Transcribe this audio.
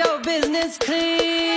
your business clean.